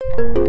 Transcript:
you.